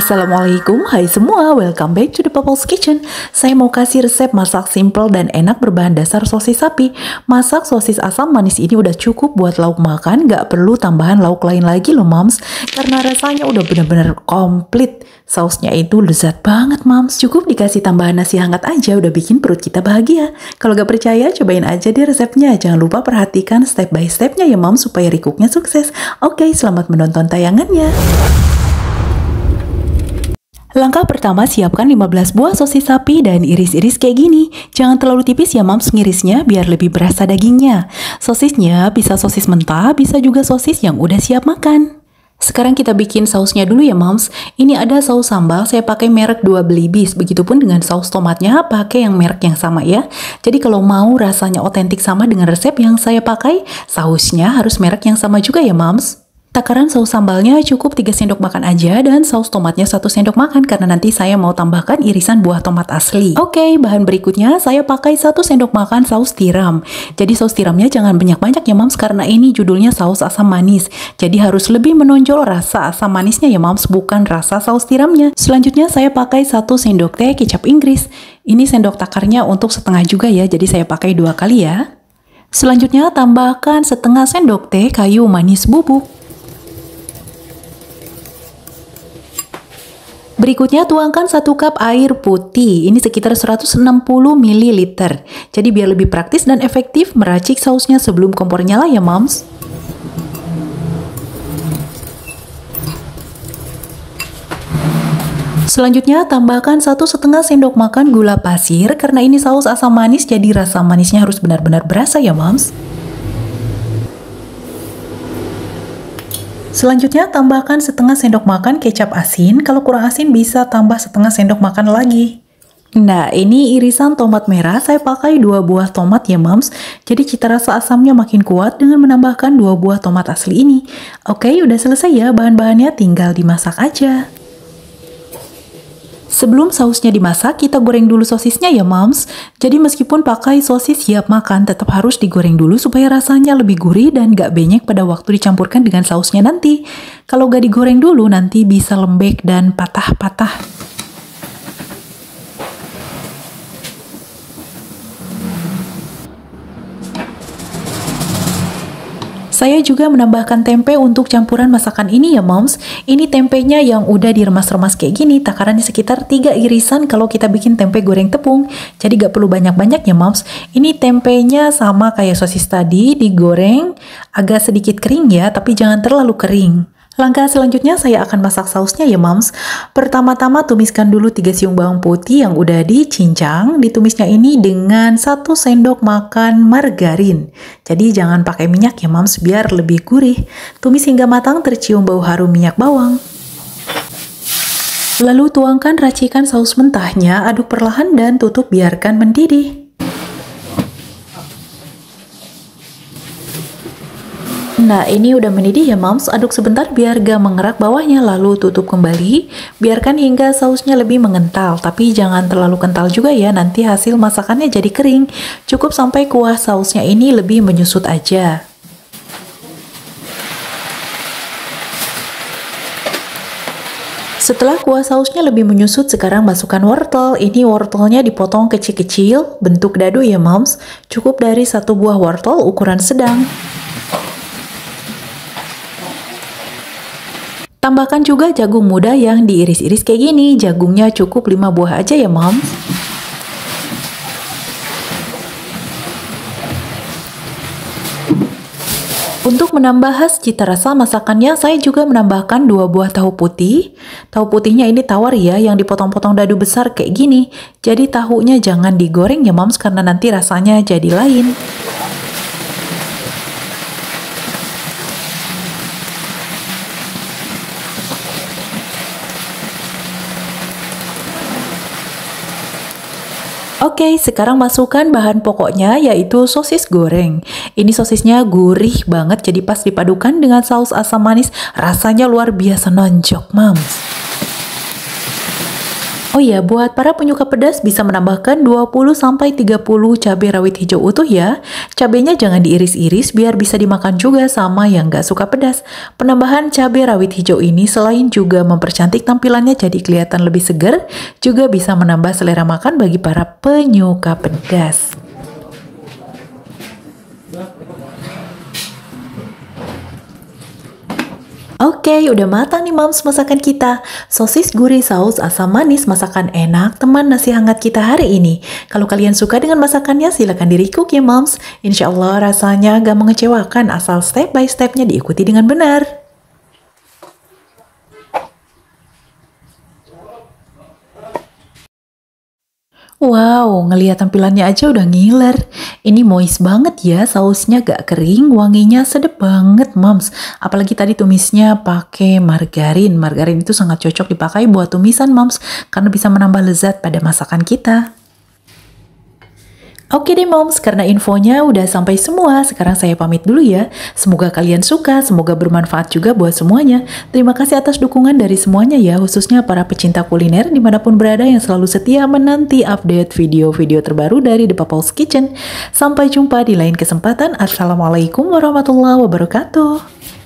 Assalamualaikum, hai semua, welcome back to the Popple's Kitchen. Saya mau kasih resep masak simple dan enak berbahan dasar sosis sapi. Masak sosis asam manis ini udah cukup buat lauk makan, gak perlu tambahan lauk lain lagi loh moms. Karena rasanya udah bener-bener komplit. Sausnya itu lezat banget moms. Cukup dikasih tambahan nasi hangat aja udah bikin perut kita bahagia. Kalau gak percaya, cobain aja deh resepnya. Jangan lupa perhatikan step by stepnya ya moms supaya recooknya sukses. Oke, selamat menonton tayangannya. Langkah pertama, siapkan 15 buah sosis sapi dan iris-iris kayak gini. Jangan terlalu tipis ya mams ngirisnya biar lebih berasa dagingnya. Sosisnya bisa sosis mentah, bisa juga sosis yang udah siap makan. Sekarang kita bikin sausnya dulu ya moms. Ini ada saus sambal, saya pakai merek dua belibis. Begitupun dengan saus tomatnya, pakai yang merek yang sama ya. Jadi kalau mau rasanya otentik sama dengan resep yang saya pakai, sausnya harus merek yang sama juga ya moms. Takaran saus sambalnya cukup 3 sendok makan aja dan saus tomatnya 1 sendok makan karena nanti saya mau tambahkan irisan buah tomat asli. Oke, okay, bahan berikutnya saya pakai 1 sendok makan saus tiram. Jadi saus tiramnya jangan banyak-banyak ya mams karena ini judulnya saus asam manis. Jadi harus lebih menonjol rasa asam manisnya ya mams bukan rasa saus tiramnya. Selanjutnya saya pakai 1 sendok teh kecap Inggris. Ini sendok takarnya untuk setengah juga ya, jadi saya pakai dua kali ya. Selanjutnya tambahkan setengah sendok teh kayu manis bubuk. Berikutnya tuangkan 1 cup air putih, ini sekitar 160 ml. Jadi biar lebih praktis dan efektif meracik sausnya sebelum kompor nyala ya moms. Selanjutnya tambahkan satu setengah sendok makan gula pasir karena ini saus asam manis jadi rasa manisnya harus benar-benar berasa ya moms. Selanjutnya tambahkan setengah sendok makan kecap asin, kalau kurang asin bisa tambah setengah sendok makan lagi. Nah, ini irisan tomat merah, saya pakai dua buah tomat ya moms, jadi cita rasa asamnya makin kuat dengan menambahkan dua buah tomat asli ini. Oke, udah selesai ya, bahan-bahannya tinggal dimasak aja. Sebelum sausnya dimasak, kita goreng dulu sosisnya ya moms. Jadi meskipun pakai sosis siap makan, tetap harus digoreng dulu supaya rasanya lebih gurih dan gak banyak pada waktu dicampurkan dengan sausnya nanti. Kalau gak digoreng dulu, nanti bisa lembek dan patah-patah. Saya juga menambahkan tempe untuk campuran masakan ini ya moms. Ini tempenya yang udah diremas-remas kayak gini, takarannya sekitar 3 irisan kalau kita bikin tempe goreng tepung. Jadi gak perlu banyak-banyak ya moms. Ini tempenya sama kayak sosis tadi, digoreng agak sedikit kering ya, tapi jangan terlalu kering. Langkah selanjutnya saya akan masak sausnya ya moms. Pertama-tama tumiskan dulu 3 siung bawang putih yang udah dicincang. Ditumisnya ini dengan 1 sendok makan margarin. Jadi jangan pakai minyak ya moms biar lebih gurih. Tumis hingga matang tercium bau harum minyak bawang. Lalu tuangkan racikan saus mentahnya, aduk perlahan dan tutup biarkan mendidih. Nah ini udah mendidih ya moms, aduk sebentar biar gak mengerak bawahnya lalu tutup kembali. Biarkan hingga sausnya lebih mengental, tapi jangan terlalu kental juga ya, nanti hasil masakannya jadi kering. Cukup sampai kuah sausnya ini lebih menyusut aja. Setelah kuah sausnya lebih menyusut, sekarang masukkan wortel. Ini wortelnya dipotong kecil-kecil, bentuk dadu ya moms. Cukup dari satu buah wortel ukuran sedang. Tambahkan juga jagung muda yang diiris-iris kayak gini. Jagungnya cukup 5 buah aja ya, Mom. Untuk menambah khas cita rasa masakannya, saya juga menambahkan dua buah tahu putih. Tahu putihnya ini tawar ya, yang dipotong-potong dadu besar kayak gini. Jadi tahunya jangan digoreng ya moms, karena nanti rasanya jadi lain. Oke, sekarang masukkan bahan pokoknya yaitu sosis goreng. Ini sosisnya gurih banget jadi pas dipadukan dengan saus asam manis rasanya luar biasa nonjok, mams. Oh iya, buat para penyuka pedas bisa menambahkan 20-30 cabai rawit hijau utuh ya. Cabenya jangan diiris-iris biar bisa dimakan juga sama yang gak suka pedas. Penambahan cabai rawit hijau ini selain juga mempercantik tampilannya jadi kelihatan lebih segar, juga bisa menambah selera makan bagi para penyuka pedas. Oke, udah matang nih moms masakan kita. Sosis gurih saus asam manis masakan enak teman nasi hangat kita hari ini. Kalau kalian suka dengan masakannya silahkan di recook ya moms. Insya Allah rasanya gak mengecewakan asal step by stepnya diikuti dengan benar. Wow, ngelihat tampilannya aja udah ngiler. Ini moist banget ya, sausnya gak kering, wanginya sedep banget, moms. Apalagi tadi tumisnya pakai margarin. Margarin itu sangat cocok dipakai buat tumisan, moms, karena bisa menambah lezat pada masakan kita. Oke deh moms, karena infonya udah sampai semua, sekarang saya pamit dulu ya. Semoga kalian suka, semoga bermanfaat juga buat semuanya. Terima kasih atas dukungan dari semuanya ya, khususnya para pecinta kuliner di mana pun berada yang selalu setia menanti update video-video terbaru dari The Papa's Kitchen. Sampai jumpa di lain kesempatan. Assalamualaikum warahmatullahi wabarakatuh.